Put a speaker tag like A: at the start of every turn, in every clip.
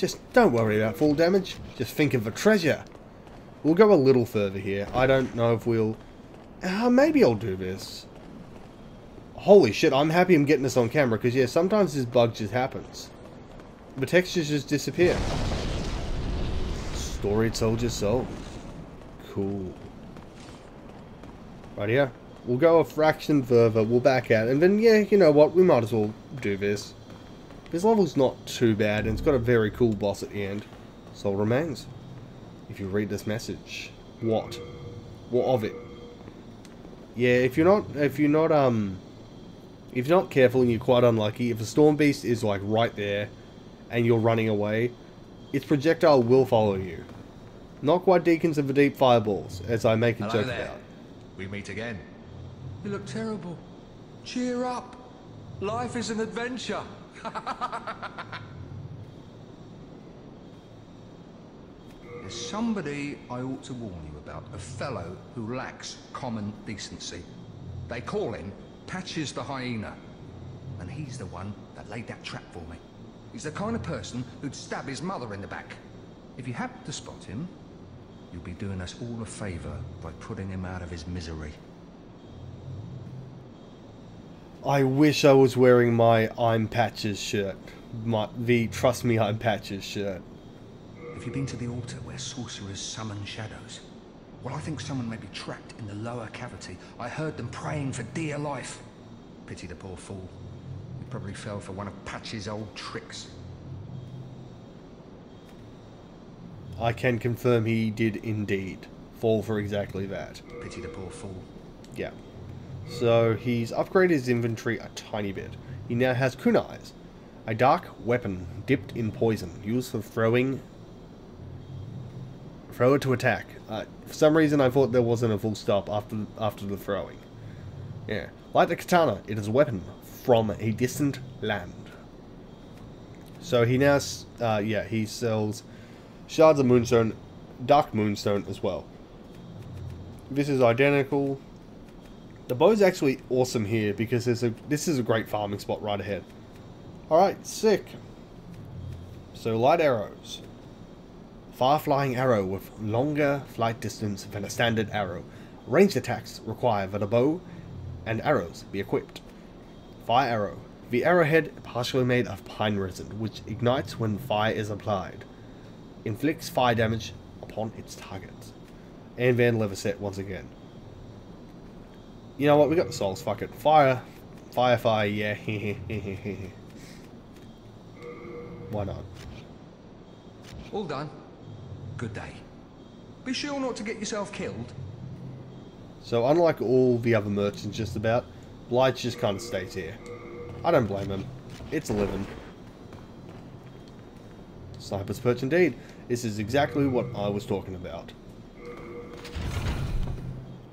A: Just don't worry about full damage. Just think of the treasure. We'll go a little further here. I don't know if we'll... Uh, maybe I'll do this. Holy shit, I'm happy I'm getting this on camera, because yeah, sometimes this bug just happens. The textures just disappear. Storied Soldier Soul. Cool. Right here. We'll go a fraction further, we'll back out, and then, yeah, you know what, we might as well do this. This level's not too bad, and it's got a very cool boss at the end. Soul remains. If you read this message. What? What of it? Yeah, if you're not, if you're not, um, if you're not careful and you're quite unlucky, if a Storm Beast is, like, right there, and you're running away, its projectile will follow you. Not quite Deacons of the Deep Fireballs, as I make a
B: Hello
A: joke
B: there.
A: about.
B: We meet again. You look terrible. Cheer up. Life is an adventure. There's somebody I ought to warn you about. A fellow who lacks common decency. They call him Patches the Hyena. And he's the one that laid that trap for me. He's the kind of person who'd stab his mother in the back. If you happen to spot him, you'll be doing us all a favour by putting him out of his misery.
A: I wish I was wearing my I'm Patches shirt. My, the Trust Me I'm Patches shirt.
B: Have you been to the altar where sorcerers summon shadows? Well, I think someone may be trapped in the lower cavity. I heard them praying for dear life. Pity the poor fool. He probably fell for one of Patch's old tricks.
A: I can confirm he did indeed fall for exactly that.
B: Pity the poor fool.
A: Yeah. So he's upgraded his inventory a tiny bit. He now has kunais, a dark weapon dipped in poison, used for throwing thrower to attack. Uh, for some reason I thought there wasn't a full stop after after the throwing. Yeah. Like the katana, it is a weapon from a distant land. So he now, uh, yeah, he sells shards of moonstone, dark moonstone as well. This is identical. The bow's actually awesome here because there's a this is a great farming spot right ahead. Alright, sick. So light arrows. Far flying arrow with longer flight distance than a standard arrow. Ranged attacks require that a bow and arrows be equipped. Fire arrow. The arrowhead partially made of pine resin, which ignites when fire is applied. Inflicts fire damage upon its target. And Van Lever set once again. You know what? We got the souls. Fuck it. Fire. Fire, fire, yeah. Why not?
B: All done. Good day. Be sure not to get yourself killed.
A: So, unlike all the other merchants just about, Blige just kind of stays here. I don't blame him. It's a living. Sniper's perch indeed. This is exactly what I was talking about.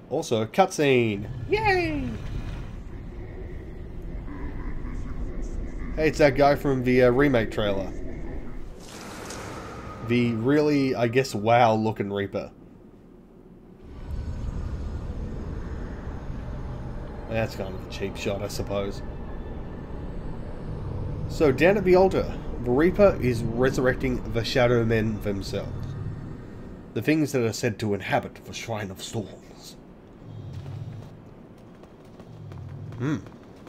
A: Also, cutscene! Yay! Hey, it's that guy from the uh, remake trailer. The really, I guess, wow looking Reaper. That's kind of a cheap shot, I suppose. So, down at the altar, the Reaper is resurrecting the Shadow Men themselves. The things that are said to inhabit the Shrine of Storms. Hmm.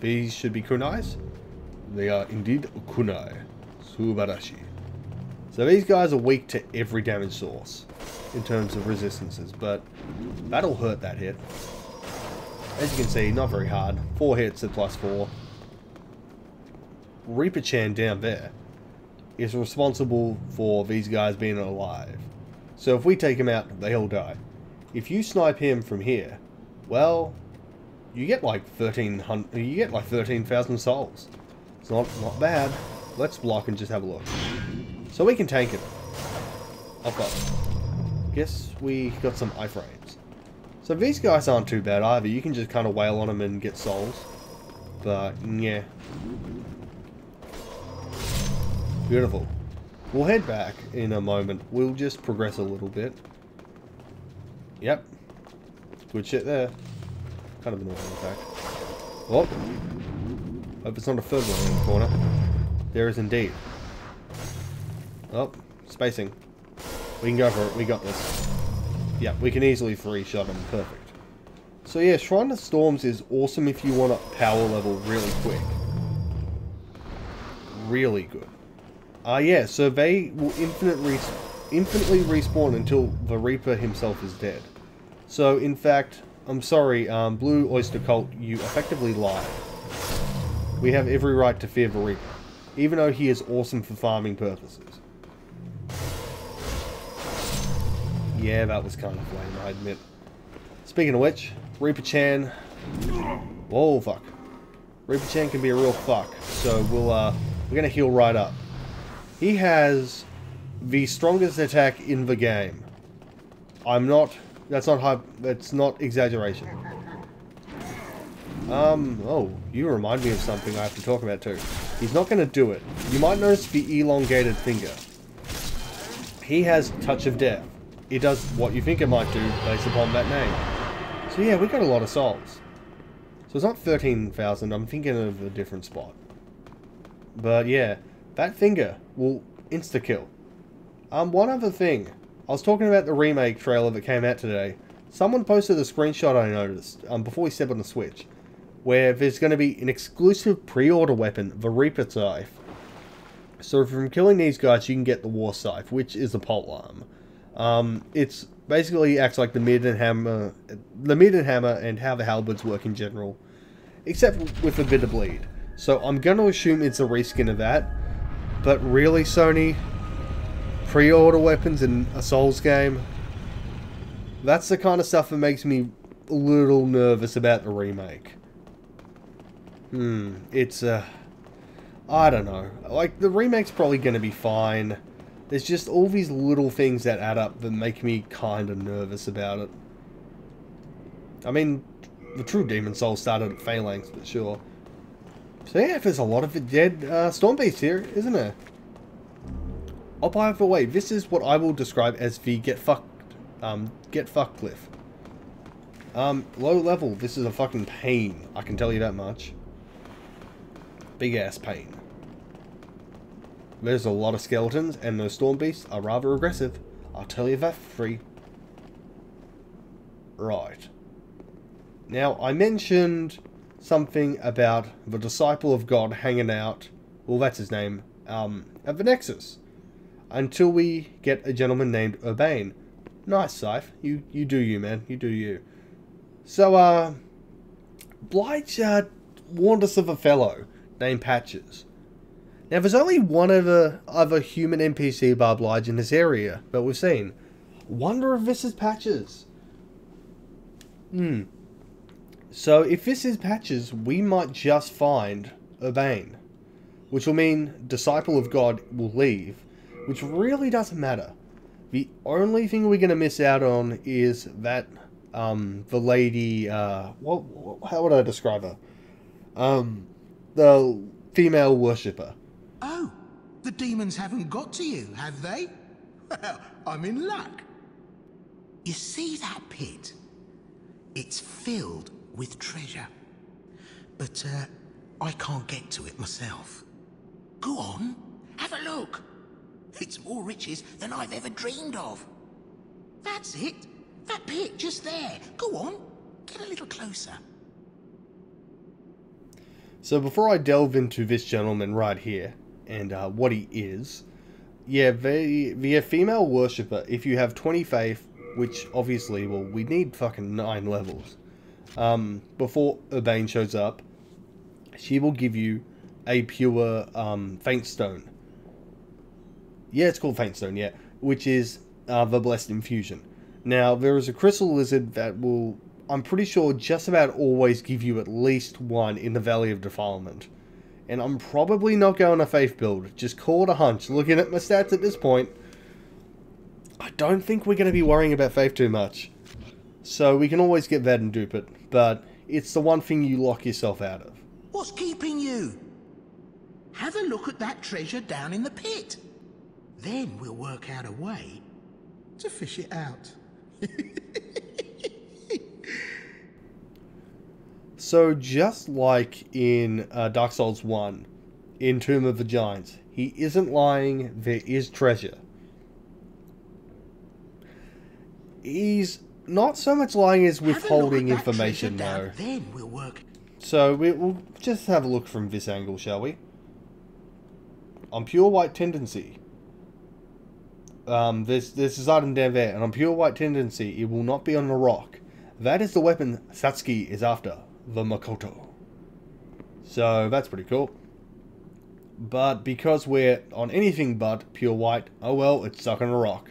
A: These should be kunais? They are indeed kunai. Subarashi. So these guys are weak to every damage source in terms of resistances, but that'll hurt that hit. As you can see, not very hard. Four hits at plus four. Reaper Chan down there is responsible for these guys being alive. So if we take him out, they all die. If you snipe him from here, well, you get like 1300, you get like 13,000 souls. It's not, not bad. Let's block and just have a look. So we can tank it. I've got, guess we got some iframes. So these guys aren't too bad either. You can just kind of wail on them and get souls. But, yeah. Beautiful. We'll head back in a moment. We'll just progress a little bit. Yep. Good shit there. Kind of annoying, in fact. Oh. Hope it's not a third one in the corner. There is indeed. Oh, spacing. We can go for it. We got this. Yeah, we can easily three-shot him. Perfect. So yeah, Shrine of Storms is awesome if you want to power level really quick. Really good. Uh, yeah, so they will infinite res infinitely respawn until the Reaper himself is dead. So, in fact, I'm sorry, um, Blue Oyster Cult, you effectively lied. We have every right to fear the Reaper, even though he is awesome for farming purposes. Yeah, that was kind of lame, I admit. Speaking of which, Reaper Chan... Whoa, fuck. Reaper Chan can be a real fuck, so we'll, uh, we're gonna heal right up. He has the strongest attack in the game. I'm not... That's not hype... That's not exaggeration. Um, oh, you remind me of something I have to talk about too. He's not going to do it. You might notice the elongated finger. He has Touch of Death. It does what you think it might do based upon that name. So yeah, we got a lot of souls. So it's not 13,000, I'm thinking of a different spot. But yeah, that finger will insta-kill. Um, one other thing. I was talking about the remake trailer that came out today. Someone posted a screenshot I noticed um, before we step on the Switch, where there's going to be an exclusive pre-order weapon, the Reaper Scythe. So from killing these guys, you can get the War Scythe, which is a pole arm. Um, it's basically acts like the Mirdan hammer, the Mirdan hammer, and how the halberds work in general, except with a bit of bleed. So I'm going to assume it's a reskin of that, but really, Sony, pre-order weapons in a Souls game, that's the kind of stuff that makes me a little nervous about the remake. Hmm, it's, uh, I don't know. Like, the remake's probably going to be fine. There's just all these little things that add up that make me kind of nervous about it. I mean, the true Demon Soul started at Phalanx, but sure. So yeah, there's a lot of dead uh, here, isn't there? Oh, by the way, this is what I will describe as the get fucked, um, get fucked cliff. Um, low level, this is a fucking pain, I can tell you that much. Big ass pain. There's a lot of skeletons, and those storm beasts are rather aggressive. I'll tell you that for free. Right. Now, I mentioned something about the Disciple of God hanging out, well, that's his name, um, at the Nexus until we get a gentleman named Urbain. Nice, Scythe. You you do you, man. You do you. So, uh, Blige uh, warned us of a fellow named Patches. Now, there's only one other, other human NPC bar Blige in this area that we've seen. Wonder if this is Patches. Hmm. So, if this is Patches, we might just find Urbain. Which will mean Disciple of God will leave, which really doesn't matter. The only thing we're going to miss out on is that um, the lady, uh, what, how would I describe her? Um, the female worshipper.
C: Oh, the demons haven't got to you, have they? Well, I'm in luck. You see that pit? It's filled with treasure. But, uh, I can't get to it myself. Go on, have a look. It's more riches than I've ever dreamed of. That's it. That pit just there. Go on. Get a little closer.
A: So before I delve into this gentleman right here and uh, what he is, yeah, the the female worshipper. If you have 20 faith, which obviously, well, we need fucking nine levels. Um, before Urbain shows up, she will give you a pure um, faint stone yeah, it's called Faintstone, yeah. Which is uh, the Blessed Infusion. Now, there is a Crystal Lizard that will, I'm pretty sure, just about always give you at least one in the Valley of Defilement. And I'm probably not going a Faith build. Just call it a hunch. Looking at my stats at this point, I don't think we're going to be worrying about Faith too much. So we can always get that and dupe it. But it's the one thing you lock yourself out of.
C: What's keeping you? Have a look at that treasure down in the pit. Then we'll work out a way to fish it out.
A: so just like in uh, Dark Souls 1, in Tomb of the Giants, He isn't lying. There is treasure. He's not so much lying as
C: Have a look
A: withholding information, though.
C: Then we'll work.
A: So we, we'll just have a look from this angle, shall we? On pure white tendency, um, there's this is down there, and on pure white tendency, it will not be on the rock. That is the weapon Satsuki is after, the Makoto. So that's pretty cool. But because we're on anything but pure white, oh well, it's stuck on a rock.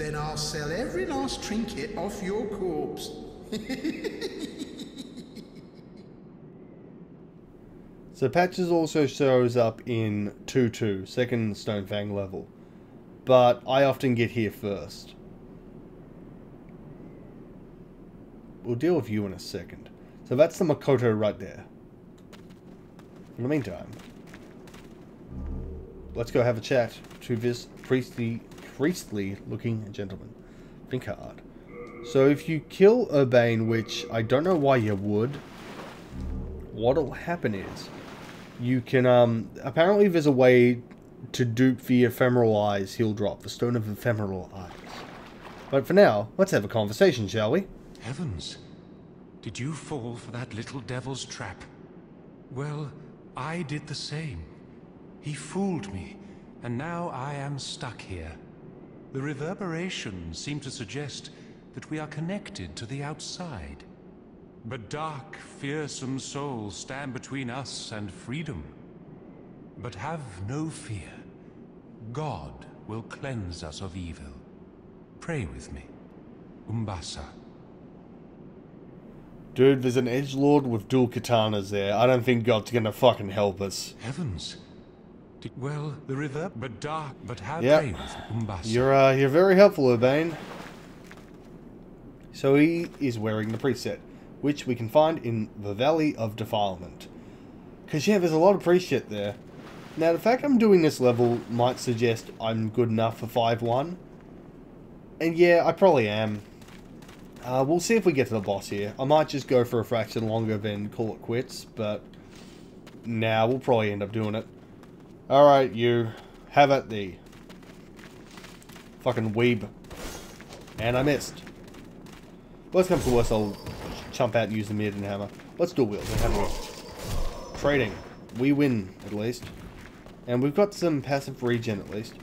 C: Then I'll sell every last trinket off your corpse.
A: So Patches also shows up in 2-2, second Stonefang level. But I often get here first. We'll deal with you in a second. So that's the Makoto right there. In the meantime, let's go have a chat to this priestly, priestly looking gentleman. Think hard. So if you kill Urbain, which I don't know why you would, what'll happen is you can um apparently there's a way to dupe the ephemeral eyes he'll drop the stone of ephemeral eyes but for now let's have a conversation shall we
D: Heavens! Did you fall for that little devil's trap? Well, I did the same. He fooled me, and now I am stuck here. The reverberations seem to suggest that we are connected to the outside. But dark, fearsome souls stand between us and freedom. But have no fear. God will cleanse us of evil. Pray with me. Umbasa.
A: dude there's an edge lord with dual katanas there i don't think god's gonna fucking help us
D: Heavens. Well, the river, but dark, but have
A: Yep. you're uh you're very helpful urbane so he is wearing the preset which we can find in the valley of defilement because yeah there's a lot of preset there now the fact i'm doing this level might suggest i'm good enough for 5-1 and yeah i probably am Uh, we'll see if we get to the boss here. I might just go for a fraction longer than call it quits, but now nah, we'll probably end up doing it. Alright, you. Have at thee. Fucking weeb. And I missed. Worst comes to worst, I'll jump out and use the Mirdan hammer. Let's do wheels and have a look. Trading. We win, at least. And we've got some passive regen, at least.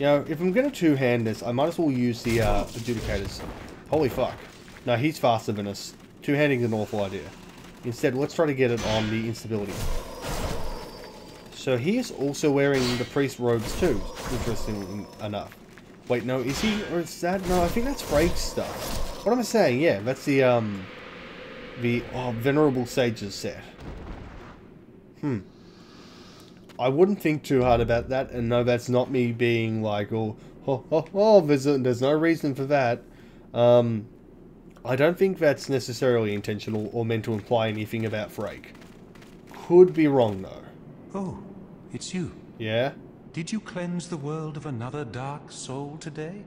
A: You know, if I'm going to two-hand this, I might as well use the uh, adjudicators. Holy fuck. No, he's faster than us. Two-handing is an awful idea. Instead, let's try to get it on the instability. So he is also wearing the priest robes too, interesting enough. Wait, no, is he, or is that, no, I think that's Freke's stuff. What am I saying? Yeah, that's the, um, the oh, Venerable Sages set. Hmm. I wouldn't think too hard about that, and no, that's not me being like, oh, oh, oh, oh there's, a, there's no reason for that. Um, I don't think that's necessarily intentional or meant to imply anything about Frake. Could be wrong, though.
D: Oh, it's you.
A: Yeah?
D: Did you cleanse the world of another dark soul today?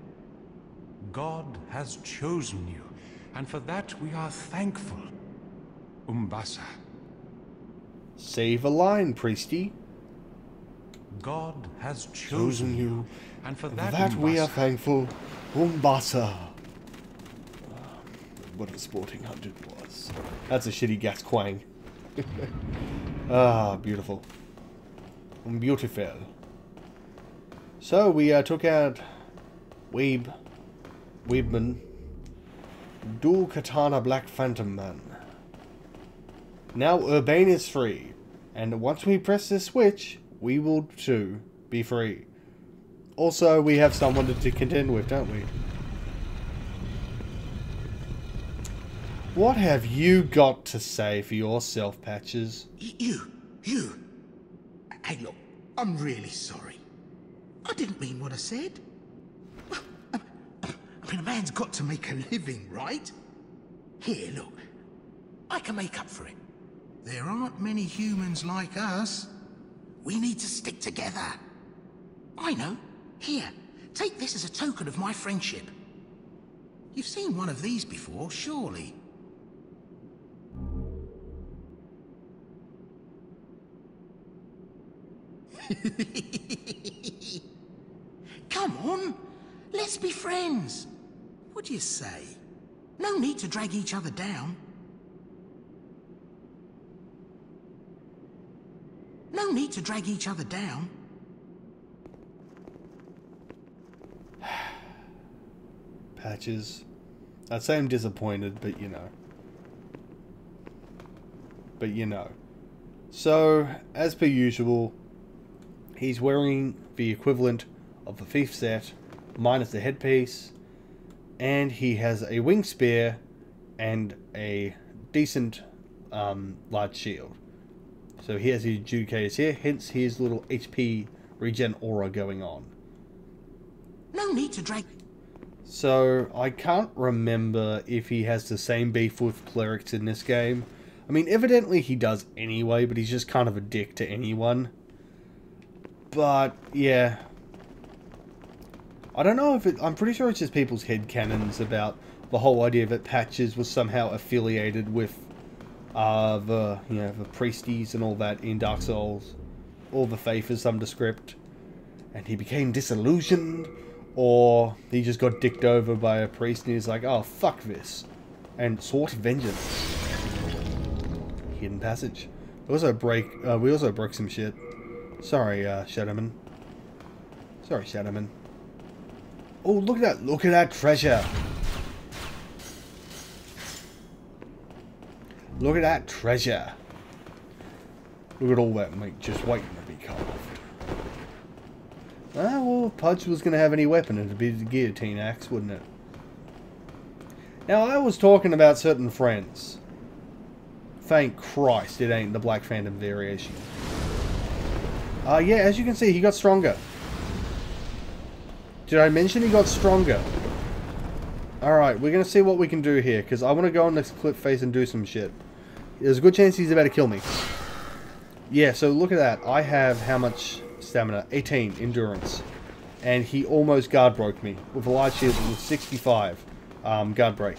D: God has chosen you, and for that we are thankful. Umbasa,
A: Save a line, priesty.
D: God has chosen,
A: Chosen you.
D: and for that,
A: that we are thankful. Umbasa. What a sporting hundred was. That's a shitty gas quang. ah, beautiful. Beautiful. So we uh, took out Weeb, Weebman, Dual Katana Black Phantom Man. Now Urbain is free, and once we press this switch, we will too be free. Also, we have someone to, to contend with, don't we? What have you got to say for yourself, Patches?
C: You, you. Hey, look, I'm really sorry. I didn't mean what I said. I mean, a man's got to make a living, right? Here, look. I can make up for it. There aren't many humans like us. We need to stick together. I know. Here, take this as a token of my friendship. You've seen one of these before, surely. Come on, let's be friends. What do you say? No need to drag each other down. No need to drag each other down.
A: Patches. I'd say I'm disappointed, but you know. But you know. So, as per usual, he's wearing the equivalent of the thief set, minus the headpiece, and he has a wing spear and a decent um, large shield. So he has his adjudicators here, hence his little HP regen aura going on.
C: No need to drag.
A: So, I can't remember if he has the same beef with clerics in this game. I mean, evidently he does anyway, but he's just kind of a dick to anyone. But, yeah. I don't know if it... I'm pretty sure it's just people's head canons about the whole idea that Patches was somehow affiliated with uh, the, you know, the priesties and all that in Dark Souls. Or the faith is some descript. And he became disillusioned or he just got dicked over by a priest and he's like, oh, fuck this. And sought vengeance. Hidden passage. We also break, uh, we also broke some shit. Sorry, uh, Shadowman. Sorry, Shadowman. Oh, look at that, look at that treasure. Look at that treasure. Look at all that meat just waiting to be carved. Ah, well, if Pudge was going to have any weapon, it'd be the guillotine axe, wouldn't it? Now, I was talking about certain friends. Thank Christ it ain't the Black Phantom variation. Uh, yeah, as you can see, he got stronger. Did I mention he got stronger? Alright, we're going to see what we can do here, because I want to go on this clip face and do some shit. There's a good chance he's about to kill me. Yeah, so look at that. I have how much stamina? 18 endurance. And he almost guard broke me. With a light shield with 65 um, guard break.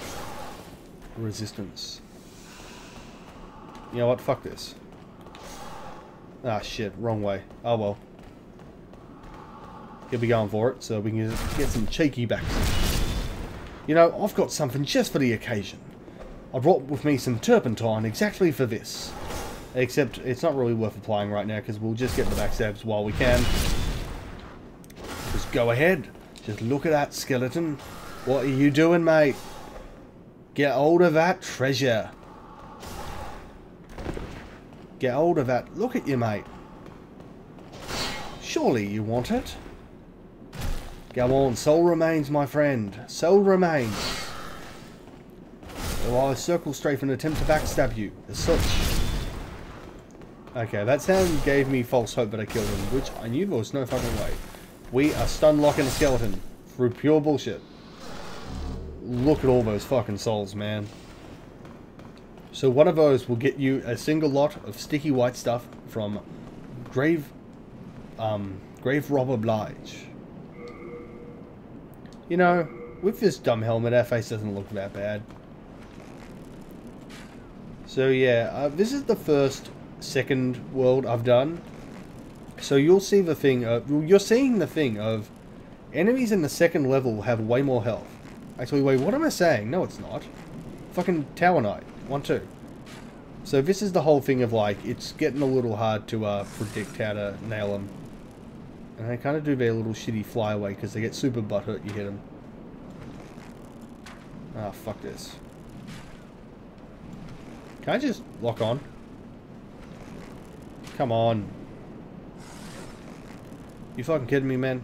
A: Resistance. You know what? Fuck this. Ah, shit. Wrong way. Oh, well. He'll be going for it, so we can get some cheeky backs. You know, I've got something just for the occasion. I brought with me some turpentine exactly for this. Except it's not really worth applying right now because we'll just get the backstabs while we can. Just go ahead. Just look at that skeleton. What are you doing, mate? Get hold of that treasure. Get hold of that. Look at you, mate. Surely you want it. Go on, soul remains, my friend. Soul remains. Or I'll circle strafe and attempt to backstab you, as such. Okay, that sound gave me false hope that I killed him, which I knew there was no fucking way. We are stun locking a skeleton through pure bullshit. Look at all those fucking souls, man. So one of those will get you a single lot of sticky white stuff from Grave, um, Grave Robber Blige. You know, with this dumb helmet, our face doesn't look that bad. So yeah, uh, this is the first second world I've done. So you'll see the thing of, you're seeing the thing of enemies in the second level have way more health. Actually, wait, what am I saying? No, it's not. Fucking Tower Knight. 1-2. So this is the whole thing of like, it's getting a little hard to uh, predict how to nail them. And they kind of do their little shitty flyaway because they get super butthurt you hit them. Ah, oh, fuck this. Can I just lock on? Come on. You fucking kidding me, man?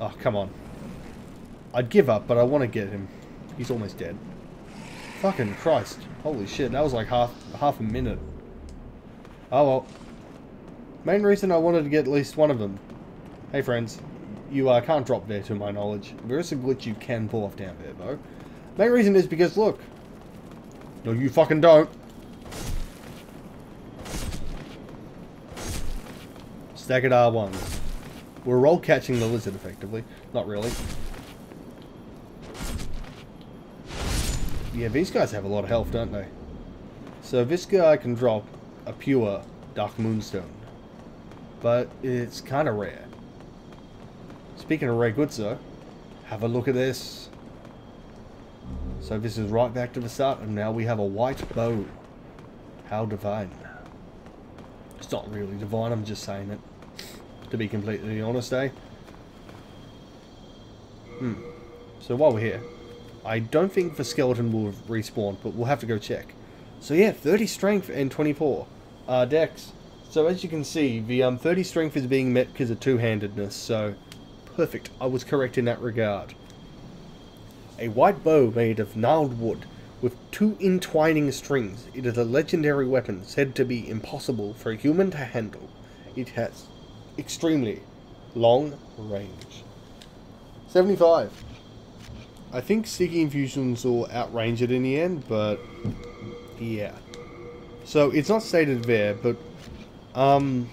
A: Oh, come on. I'd give up, but I want to get him. He's almost dead. Fucking Christ. Holy shit, that was like half half a minute. Oh well. Main reason I wanted to get at least one of them. Hey friends, you uh, can't drop there to my knowledge. There is a glitch you can pull off down there though. Main reason is because look. No, you fucking don't. Staggered R1s. We're roll catching the lizard, effectively. Not really. Yeah, these guys have a lot of health, don't they? So this guy can drop a pure Dark Moonstone. But it's kind of rare. Speaking of rare goods, though, have a look at this. So this is right back to the start, and now we have a white bow. How divine. It's not really divine, I'm just saying it. To be completely honest, eh? Hmm. So while we're here, I don't think the skeleton will respawn, but we'll have to go check. So yeah, 30 strength and 24 uh, dex. So as you can see, the um, 30 strength is being met because of two-handedness, so perfect. I was correct in that regard. A white bow made of gnarled wood with two entwining strings. It is a legendary weapon said to be impossible for a human to handle. It has extremely long range. 75. I think Sticky Infusions will outrange it in the end, but yeah. So it's not stated there, but um,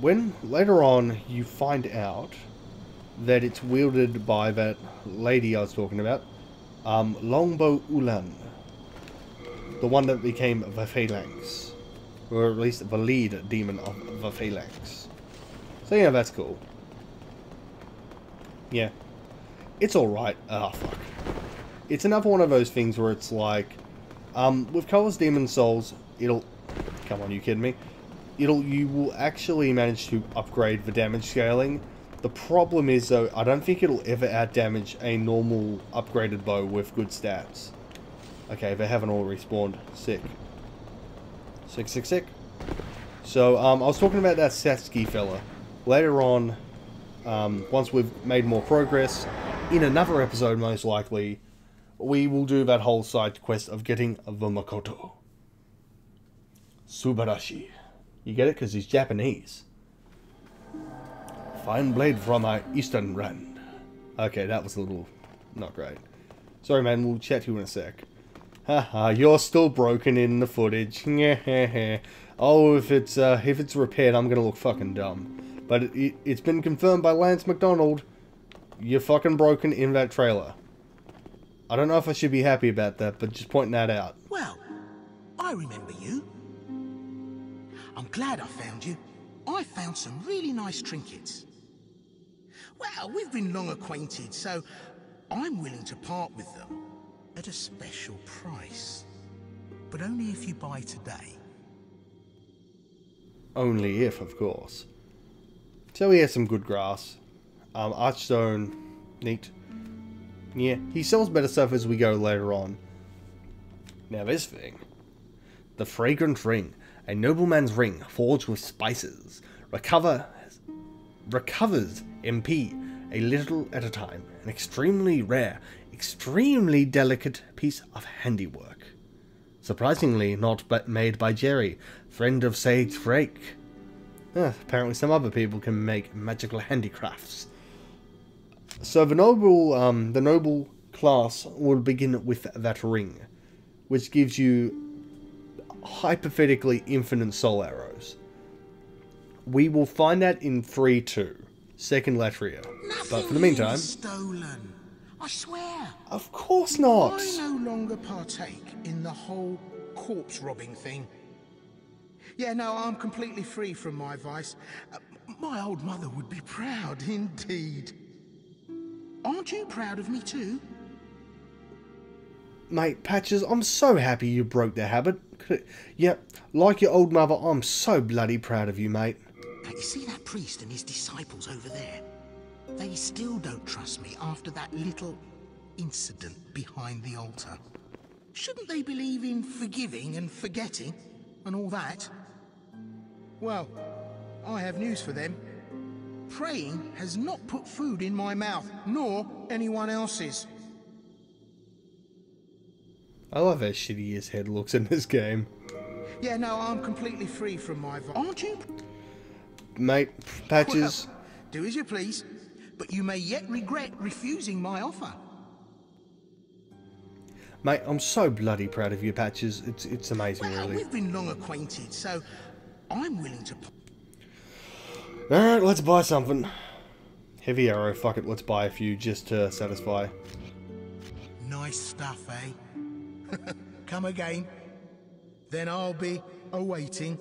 A: when later on you find out that it's wielded by that lady I was talking about, um, Longbow Oolon, the one that became the Phalanx, or at least the lead demon of the Phalanx. So yeah, that's cool. Yeah, it's alright. Ah, oh, fuck. It's another one of those things where it's like, um, with Colorless Demon Souls, it'll... Come on, you kidding me? It'll, you will actually manage to upgrade the damage scaling. The problem is, though, I don't think it'll ever outdamage a normal upgraded bow with good stats. Okay, they haven't all respawned. Sick. Sick, sick, sick. So, um, I was talking about that Satsuki fella. Later on, um, once we've made more progress, in another episode most likely, we will do that whole side quest of getting the Makoto. Subarashi. You get it? Because he's Japanese. Fine blade from my eastern rand. Okay, that was a little not great. Sorry, man. We'll chat to you in a sec. Haha, you're still broken in the footage. oh, if it's uh, if it's repaired, I'm gonna look fucking dumb. But it, it, it's been confirmed by Lance McDonald. You're fucking broken in that trailer. I don't know if I should be happy about that, but just pointing that out.
C: Well, I remember you. I'm glad I found you. I found some really nice trinkets. Well, we've been long acquainted, so I'm willing to part with them at a special price. But only if you buy today.
A: Only if, of course. So he has some good grass. Um, Archstone, neat. Yeah, he sells better stuff as we go later on. Now this thing. The Fragrant Ring. A nobleman's ring forged with spices. Recover, recovers MP a little at a time. An extremely rare, extremely delicate piece of handiwork. Surprisingly not made by Jerry, friend of Sage Freke. Uh, apparently some other people can make magical handicrafts. So the noble, um, the noble class will begin with that ring, which gives you hypothetically infinite soul arrows. We will find that in 3-2, second Latria. but for the meantime...
C: stolen. I swear.
A: Of course not.
C: I no longer partake in the whole corpse robbing thing. Yeah, no, I'm completely free from my vice. Uh, my old mother would be proud indeed. Aren't you proud of me too?
A: Mate, Patches, I'm so happy you broke the habit. Yep, like your old mother, I'm so bloody proud of you, mate.
C: Now, you see that priest and his disciples over there? They still don't trust me after that little incident behind the altar. Shouldn't they believe in forgiving and forgetting and all that? Well, I have news for them. Praying has not put food in my mouth, nor anyone else's.
A: I love how shitty his head looks in this game.
C: Yeah, no, I'm completely free from my... Aren't you?
A: Mate, Patches...
C: Well, do as you please, but you may yet regret refusing my offer.
A: Mate, I'm so bloody proud of you, Patches. It's it's amazing,
C: well,
A: really.
C: we've been long acquainted, so I'm willing to...
A: Alright, let's buy something. Heavy arrow, fuck it, let's buy a few just to satisfy.
C: Nice stuff, eh? Come again. Then I'll be awaiting.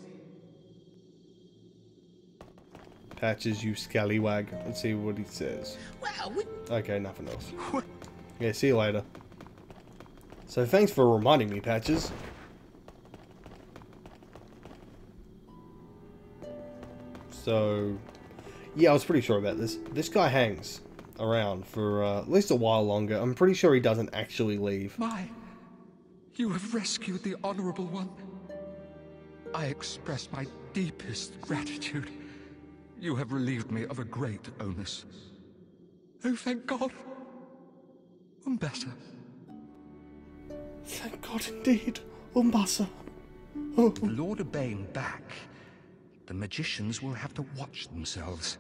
A: Patches, you scallywag. Let's see what he says.
C: Well, we...
A: Okay, nothing else. Yeah, see you later. So thanks for reminding me, Patches. So, yeah, I was pretty sure about this. This guy hangs around for uh, at least a while longer. I'm pretty sure he doesn't actually leave.
B: My, you have rescued the Honorable One. I express my deepest gratitude. You have relieved me of a great onus. Oh, thank God. Umbasa.
A: Thank God indeed, Umbasa. Oh.
B: Lord Abane back. The magicians will have to watch themselves.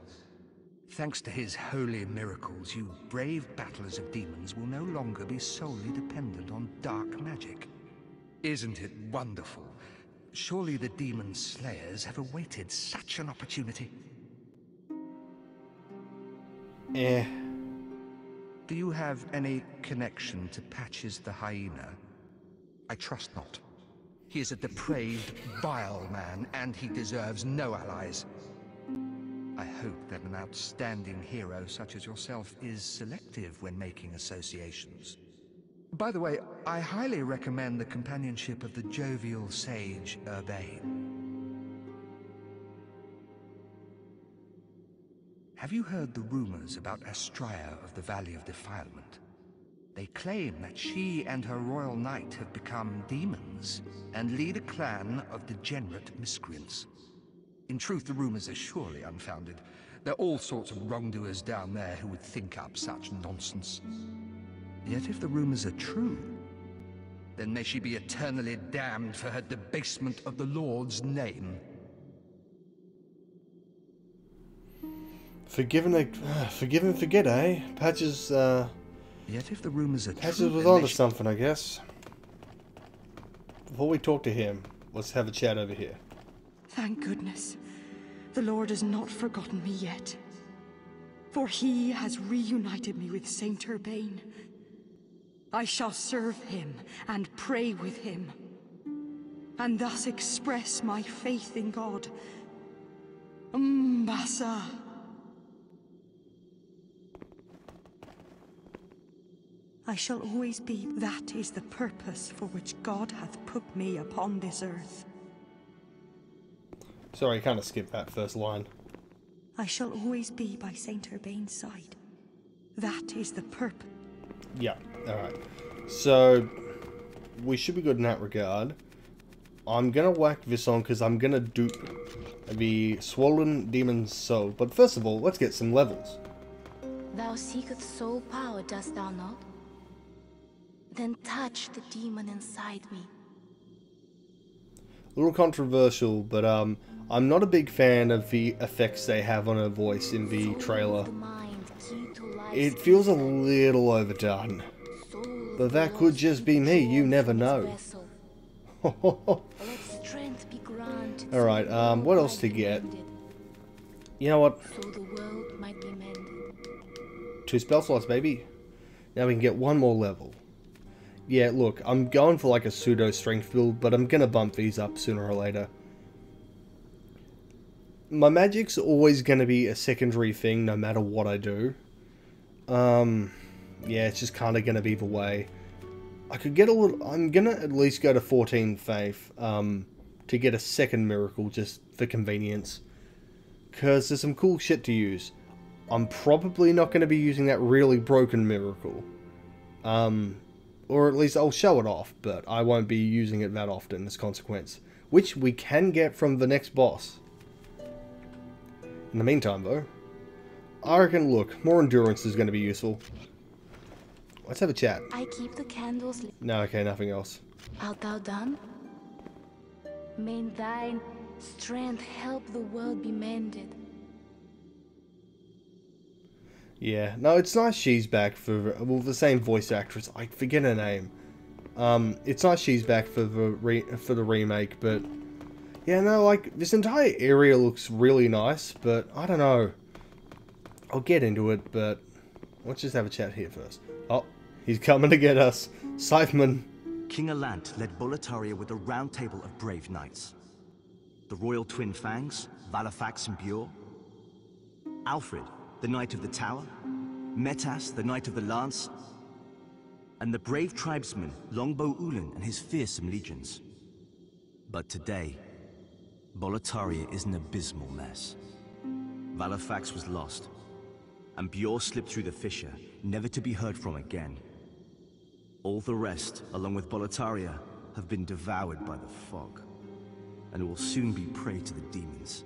B: Thanks to his holy miracles, you brave battlers of demons will no longer be solely dependent on dark magic. Isn't it wonderful? Surely the demon slayers have awaited such an opportunity.
A: Eh.
B: Do you have any connection to Patches the Hyena? I trust not. He is a depraved, vile man, and he deserves no allies. I hope that an outstanding hero such as yourself is selective when making associations. By the way, I highly recommend the companionship of the jovial sage Urbain. Have you heard the rumors about Astraea of the Valley of Defilement? They claim that she and her royal knight have become demons and lead a clan of degenerate miscreants. In truth, the rumors are surely unfounded. There are all sorts of wrongdoers down there who would think up such nonsense. Yet if the rumors are true, then may she be eternally damned for her debasement of the Lord's name.
A: Forgive and, uh, forgive and forget, eh? Patches, uh,
B: Yet if the rumors are
A: Patches
B: true,
A: was
B: then
A: onto
B: they
A: something, I guess. Before we talk to him, let's have a chat over here.
E: Thank goodness. The Lord has not forgotten me yet. For he has reunited me with Saint Urbain. I shall serve him and pray with him, and thus express my faith in God. Umbasa. I shall always be. That is the purpose for which God hath put me upon this earth.
A: Sorry, I kind of skipped that first line.
E: I shall always be by Saint Urbain's side. That is the purpose.
A: Yeah, alright. So, we should be good in that regard. I'm gonna whack this on because I'm gonna dupe the Swollen Demon's Soul. But first of all, let's get some levels.
F: Thou seekest soul power, dost thou not? Then touch the demon inside me.
A: A little controversial, but um, I'm not a big fan of the effects they have on her voice in the trailer.
F: of the mind, key to life's
A: It feels a little overdone. But that could just be me, you never know.
F: vessel. Let strength be granted. so
A: Alright, um, what else to get? you know what?
F: So the world might be mended.
A: Two spell slots, baby. Now we can get one more level. Yeah, look, I'm going for like a pseudo strength build, but I'm gonna bump these up sooner or later. My magic's always gonna be a secondary thing no matter what I do. Um, yeah, it's just kinda gonna be the way. I could get a little, I'm gonna at least go to 14 faith, um, to get a second miracle just for convenience. Cause there's some cool shit to use. I'm probably not going to be using that really broken miracle. Um, or at least I'll show it off, but I won't be using it that often as consequence. Which we can get from the next boss. In the meantime, though, I reckon, look, more endurance is going to be useful. Let's have a chat.
F: I keep the candles lit.
A: No, okay, nothing else.
F: Art thou done? May thine strength help the world be mended.
A: Yeah, no, it's nice she's back for well the same voice actress. I forget her name. Um, it's nice she's back for the re, for the remake, but Yeah, no, like, this entire area looks really nice, but I don't know. I'll get into it, but let's just have a chat here first. Oh, he's coming to get us. Scytheman.
G: King Allant led Boletaria with a round table of brave knights. The royal twin fangs, Vallarfax and Bjor. Alfred, the Knight of the Tower. Metas, the Knight of the Lance. And the brave tribesman, Longbow Oolon and his fearsome legions. But today, Boletaria is an abysmal mess. Vallarfax was lost, and Biorr slipped through the fissure, never to be heard from again. All the rest, along with Boletaria, have been devoured by the fog, and will soon be prey to the demons.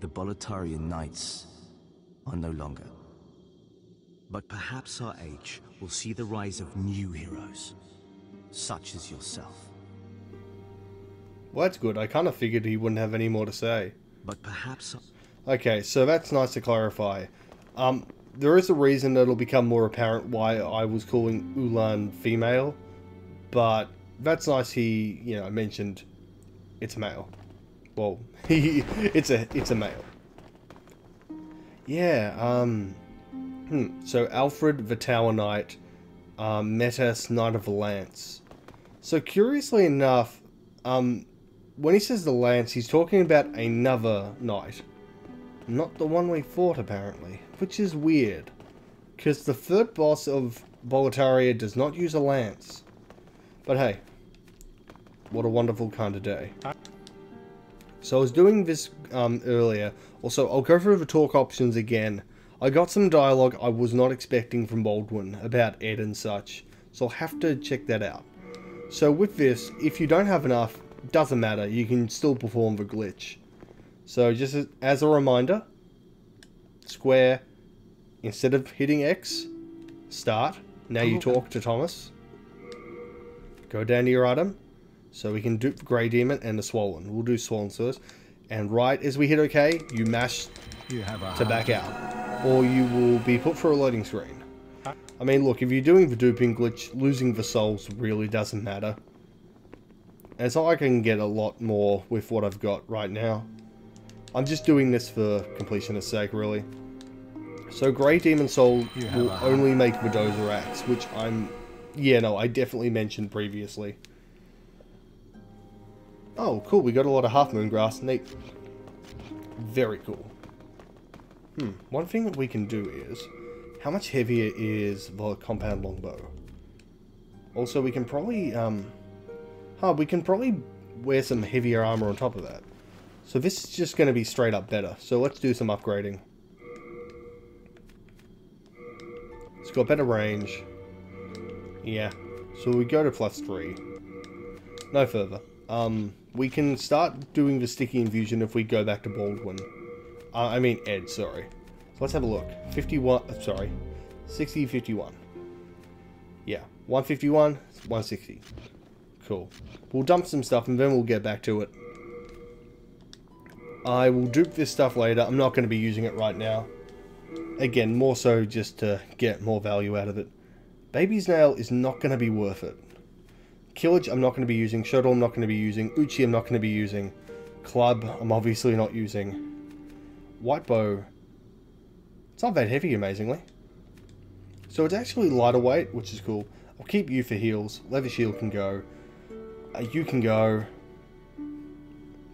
G: The Boletarian Knights are no longer. But perhaps our age will see the rise of new heroes, such as yourself.
A: Well, that's good. I kind of figured he wouldn't have any more to say.
G: But perhaps...
A: Okay, so that's nice to clarify. Um, there is a reason that'll become more apparent why I was calling Oolon female, but that's nice he, you know, mentioned it's a male. Well, he, it's a, it's a male. Yeah, um, hmm, so Alfred the Tower Knight, um, Metas Knight of the Lance. So curiously enough, um, when he says the Lance, he's talking about another knight. Not the one we fought, apparently. Which is weird. Because the third boss of Boletaria does not use a lance. But hey. What a wonderful kind of day. So I was doing this um, earlier. Also, I'll go through the talk options again. I got some dialogue I was not expecting from Boldwin about Ed and such. So I'll have to check that out. So with this, if you don't have enough, doesn't matter. You can still perform the glitch. So just as a reminder, square, instead of hitting X, start. Now you talk to Thomas. Go down to your item. So we can do the Grey Demon and the Swollen. We'll do Swollen first. And right as we hit OK, you mash
C: You have
A: to back out. Or you will be put through a loading screen. I mean, look, if you're doing the duping glitch, losing the souls really doesn't matter. And it's not like I can get a lot more with what I've got right now. I'm just doing this for completionist sake, really. So Grey Demon Soul will only make Dozer Axe, which I'm... Yeah, no, I definitely mentioned previously. Oh, cool, we got a lot of Half Moon Grass. Neat. Very cool. Hmm, one thing that we can do is... How much heavier is the compound longbow? Also, we can probably, um... Huh, we can probably wear some heavier armor on top of that. So this is just going to be straight up better. So let's do some upgrading. It's got better range. Yeah. So we go to plus 3. No further. Um, we can start doing the sticky infusion if we go back to Boldwin. Uh, I mean Ed, sorry. So let's have a look. 51, sorry. 60, 51. Yeah. 151, 160. Cool. We'll dump some stuff and then we'll get back to it. I will dupe this stuff later. I'm not going to be using it right now. Again, more so just to get more value out of it. Baby's Nail is not going to be worth it. Kilij I'm not going to be using. Shotel I'm not going to be using. Uchi I'm not going to be using. Club I'm obviously not using. White Bow. It's not that heavy, amazingly. So it's actually lighter weight, which is cool. I'll keep you for heals. Leather Shield can go. Uh, you can go.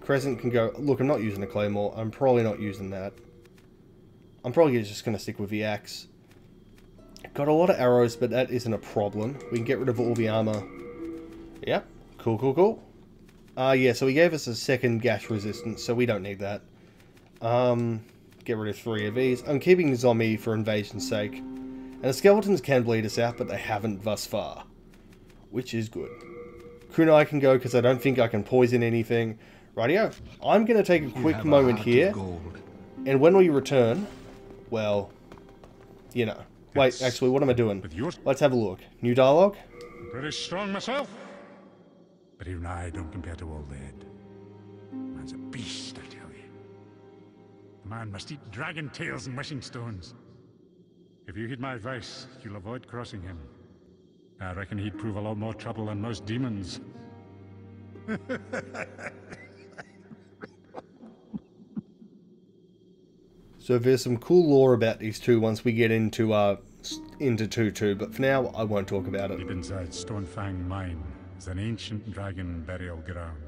A: Crescent can go. Look, I'm not using the Claymore. I'm probably not using that. I'm probably just going to stick with the axe. Got a lot of arrows, but that isn't a problem. We can get rid of all the armor. Yep. Cool, cool, cool. Uh, yeah, so he gave us a second gash resistance, so we don't need that. Um, get rid of three of these. I'm keeping the zombie for invasion's sake. And the skeletons can bleed us out, but they haven't thus far. Which is good. Kunai can go because I don't think I can poison anything. Rightio. I'm going to take a quick
B: have a
A: moment here. And when we return, well, you know. Wait, actually, what am I doing? Let's have a look. New dialogue?
D: Pretty strong myself. But even I don't compare to old Ed. Man's a beast, I tell you. The man must eat dragon tails and wishing stones. If you heed my advice, you'll avoid crossing him. I reckon he'd prove a lot more trouble than most demons.
A: so there's some cool lore about these two once we get into uh into 2-2, but for now I won't talk about it.
D: Deep inside Stonefang Mine, is an ancient dragon burial ground.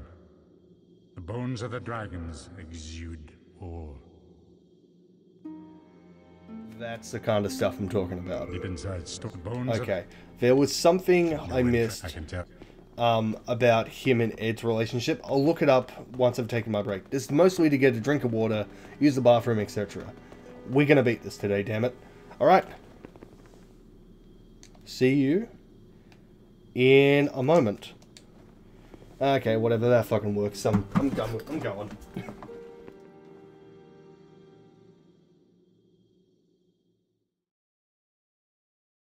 D: The bones of the dragons exude ore.
A: That's the kind of stuff I'm talking about.
D: Deep inside Stone bones.
A: Okay, there was something
D: Of
A: I missed.
D: I can tell.
A: um, about him and Ed's relationship. I'll look it up once I've taken my break. This is mostly to get a drink of water, use the bathroom, etc. We're gonna beat this today, damn it. Alright. See you in a moment. Okay, whatever, that fucking works. I'm, I'm done I'm going.